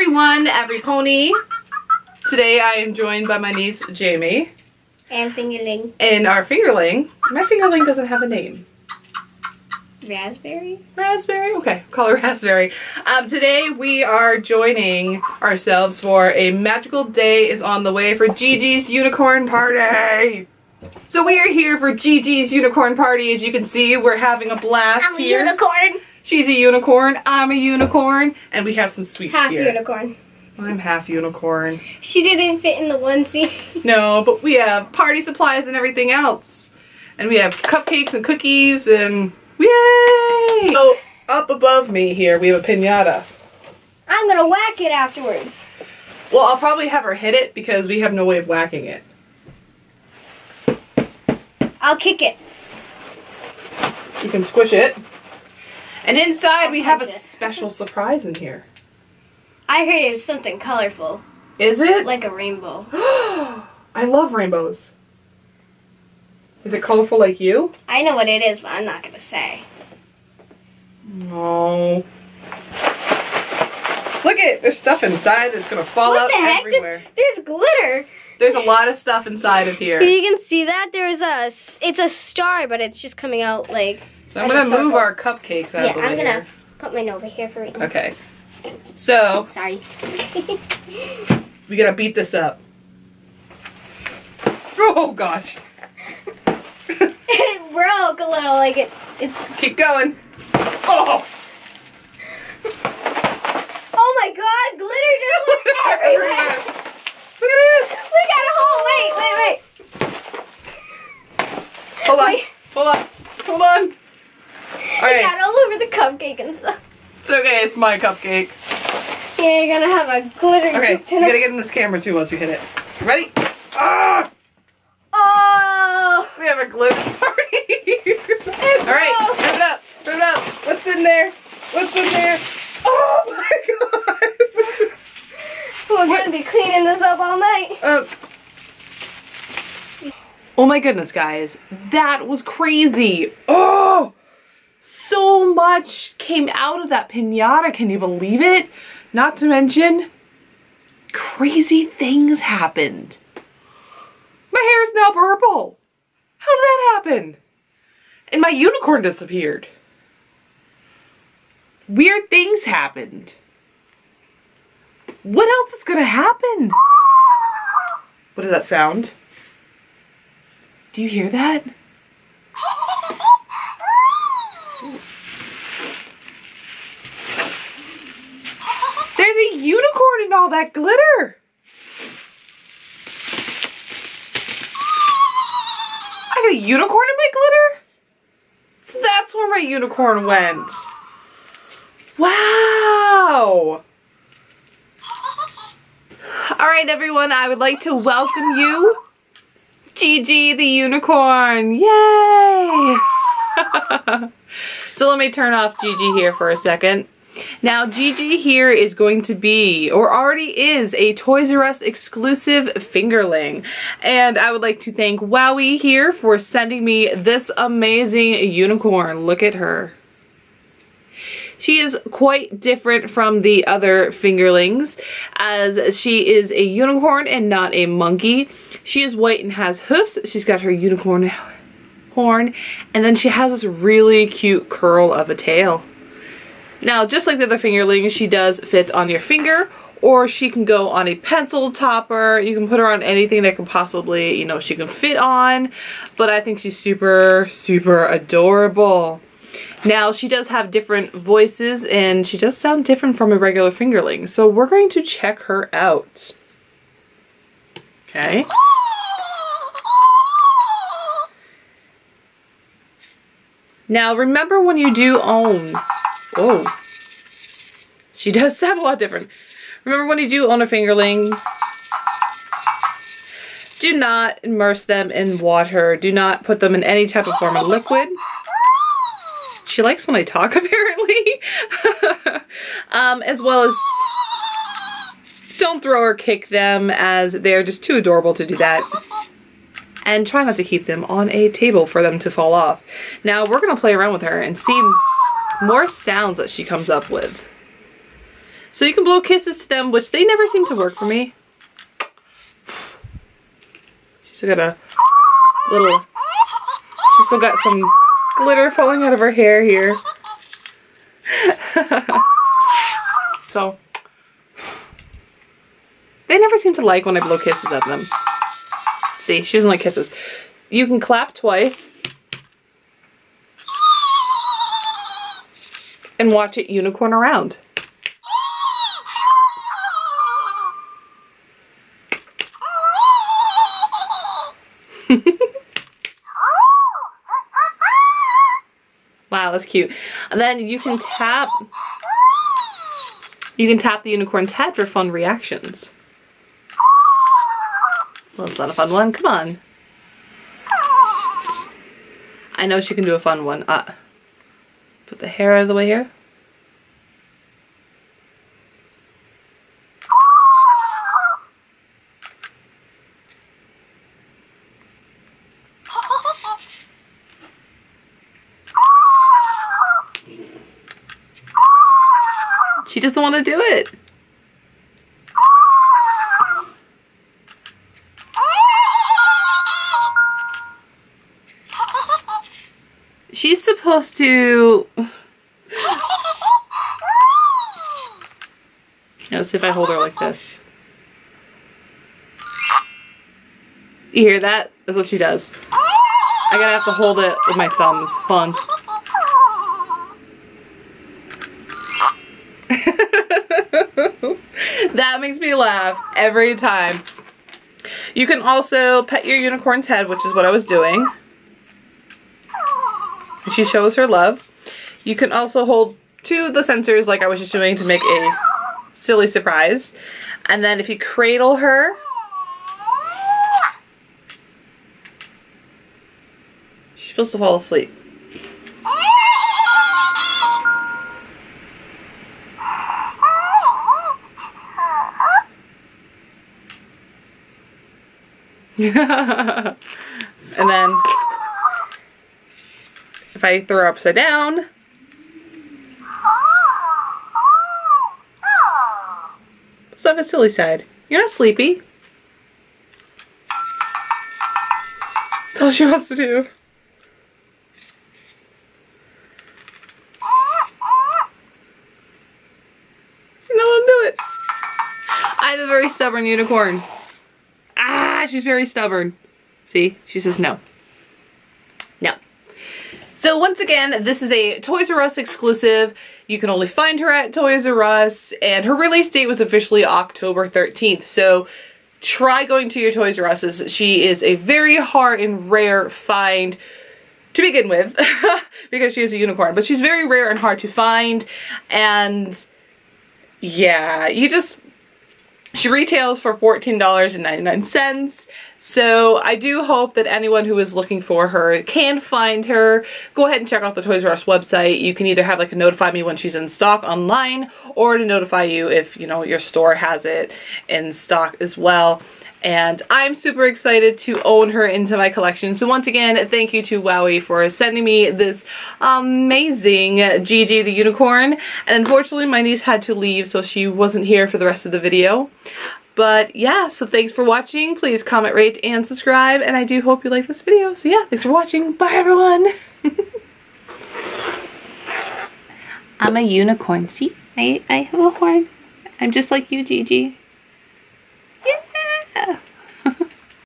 everyone, every pony. Today I am joined by my niece Jamie And fingerling and our fingerling. My fingerling doesn't have a name. raspberry. Raspberry? Okay, call her Raspberry. Um, today we are joining ourselves for a magical day is on the way for Gigi's Unicorn Party. So we are here for Gigi's Unicorn Party. As you can see, we're having a blast I'm a here. unicorn. She's a unicorn, I'm a unicorn, and we have some sweets Half here. unicorn. I'm half unicorn. She didn't fit in the onesie. No, but we have party supplies and everything else. And we have cupcakes and cookies and yay! So up above me here we have a pinata. I'm gonna whack it afterwards. Well, I'll probably have her hit it because we have no way of whacking it. I'll kick it. You can squish it. And inside we have a it. special surprise in here. I heard it was something colorful, Is it? like a rainbow. I love rainbows. Is it colorful like you? I know what it is, but I'm not gonna say. No. Look at there's stuff inside that's gonna fall what out the heck? everywhere. There's, there's glitter. There's a lot of stuff inside of here. You can see that there's a. It's a star, but it's just coming out like. So I'm gonna move our cupcakes out Yeah, of the way I'm gonna here. put mine over here for right now. Okay. So Sorry. we gotta beat this up. Oh gosh. it broke a little, like it. It's. Keep going. Oh my God! Glitter just went everywhere. Look at this! We got a hole. Wait, wait, wait. Hold on. Wait. Hold on. Hold on. We Alright. got all over the cupcake and stuff. It's okay, it's my cupcake. Yeah, you're gonna have a glitter. Okay, you gotta get in this camera too once you hit it. Ready? Ah! Oh! We have a glitter party. Alright, turn it up. Turn it up. What's in there? What's in there? Oh my god! We're What? gonna be cleaning this up all night. Uh, oh my goodness, guys. That was crazy. Oh! So much came out of that pinata. Can you believe it? Not to mention, crazy things happened. My hair is now purple. How did that happen? And my unicorn disappeared. Weird things happened. What else is gonna happen? What does that sound? Do you hear that? There's a unicorn and all that glitter. I got a unicorn in my glitter? So that's where my unicorn went. Wow. All right, everyone, I would like to welcome you, Gigi the unicorn. Yay! so let me turn off Gigi here for a second. Now, Gigi here is going to be, or already is, a Toys R Us exclusive fingerling. And I would like to thank WowWee here for sending me this amazing unicorn. Look at her. She is quite different from the other fingerlings as she is a unicorn and not a monkey. She is white and has hoofs. She's got her unicorn horn and then she has this really cute curl of a tail. Now, just like the other fingerlings, she does fit on your finger or she can go on a pencil topper. You can put her on anything that can possibly, you know, she can fit on. But I think she's super, super adorable. Now, she does have different voices and she does sound different from a regular fingerling. So we're going to check her out. Okay. Now, remember when you do own... Oh. She does sound a lot different. Remember when you do own a fingerling, do not immerse them in water. Do not put them in any type of form of liquid. She likes when I talk, apparently. um, as well as don't throw or kick them as they're just too adorable to do that. And try not to keep them on a table for them to fall off. Now we're going to play around with her and see more sounds that she comes up with. So you can blow kisses to them, which they never seem to work for me. She's got a little, she's still got some glitter falling out of her hair here. so, they never seem to like when I blow kisses at them. See, she doesn't like kisses. You can clap twice. And watch it unicorn around. wow, that's cute. And then you can tap you can tap the unicorn's head for fun reactions. Well, it's not a fun one. Come on. I know she can do a fun one. Uh, put the hair out of the way here. She doesn't want to do it. She's supposed to... Let's see if I hold her like this. You hear that? That's what she does. I gotta have to hold it with my thumbs. On. that makes me laugh every time. You can also pet your unicorn's head, which is what I was doing. She shows her love. You can also hold two of the sensors like I was just doing to make a silly surprise. And then if you cradle her, she's supposed to fall asleep. and then if I throw upside down, let's have a silly side. You're not sleepy. That's all she wants to do. No, don't do it. I have a very stubborn unicorn. Ah, she's very stubborn. See, she says. No. So once again, this is a Toys R Us exclusive. You can only find her at Toys R Us, and her release date was officially October 13th. So try going to your Toys R Us's. She is a very hard and rare find to begin with, because she is a unicorn, but she's very rare and hard to find, and yeah, you just, she retails for $14.99. So I do hope that anyone who is looking for her can find her. Go ahead and check out the Toys R Us website. You can either have like a notify me when she's in stock online or to notify you if, you know, your store has it in stock as well. And I'm super excited to own her into my collection. So once again, thank you to WowWee for sending me this amazing Gigi the Unicorn. And unfortunately, my niece had to leave, so she wasn't here for the rest of the video. But yeah, so thanks for watching. Please comment, rate, and subscribe. And I do hope you like this video. So yeah, thanks for watching. Bye, everyone. I'm a unicorn. See, I, I have a horn. I'm just like you, Gigi. Yeah.